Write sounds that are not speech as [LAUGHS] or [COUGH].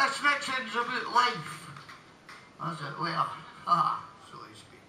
this next about life. As it well, [LAUGHS] Ah, so to speak.